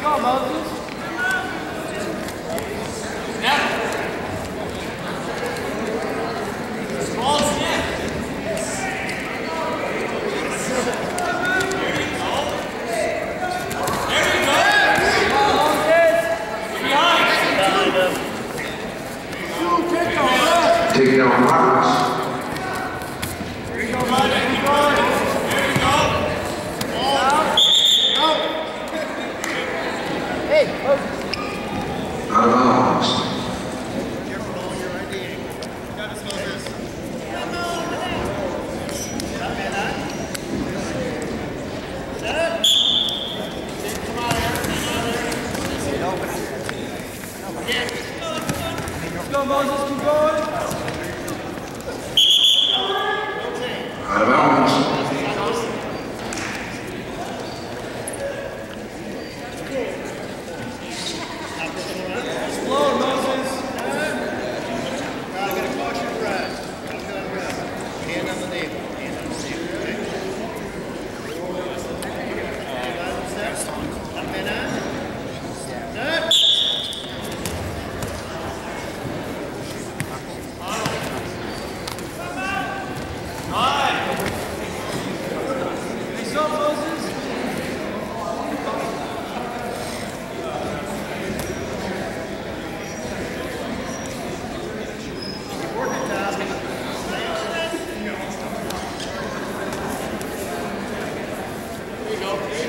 Go, Moses. Taking. Out Moses. Keep going. Out of bounds. Slow, Moses. Hand on the navel. Hand on the navel. Okay. Up and on. Set. Face up, Moses. Taking